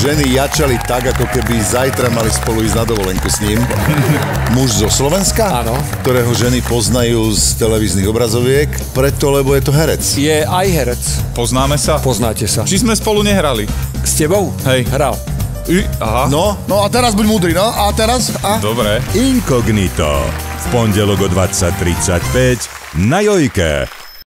Ženy jačali tak, ako keby zajtra mali spolu ísť na dovolenku s ním. Muž zo Slovenska, Áno. ktorého ženy poznajú z televíznych obrazoviek, preto, lebo je to herec. Je aj herec. Poznáme sa? Poznáte sa. Či sme spolu nehrali? S tebou? Hej. Hral. I, aha. No, no a teraz buď múdry, no. A teraz? A? Dobre. Inkognito. V pondelok o 20.35 na Jojke.